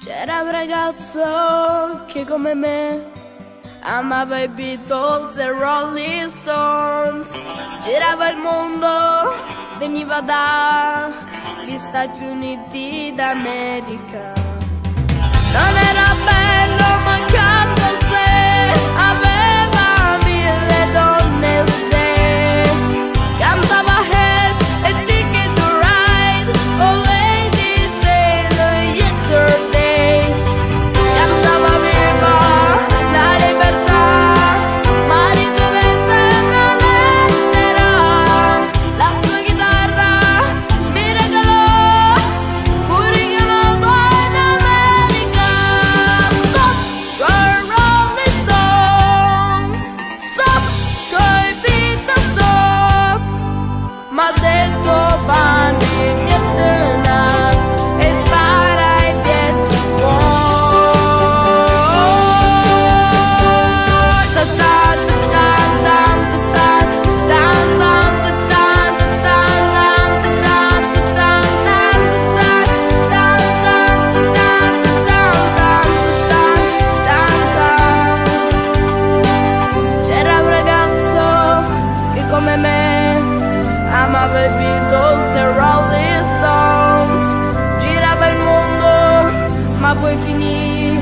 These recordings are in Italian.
C'era un ragazzo che come me amava i Beatles e Rolling Stones. Girava il mondo, veniva dagli Stati Uniti d'America. poi finì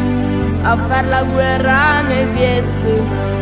a far la guerra nel Vietnam.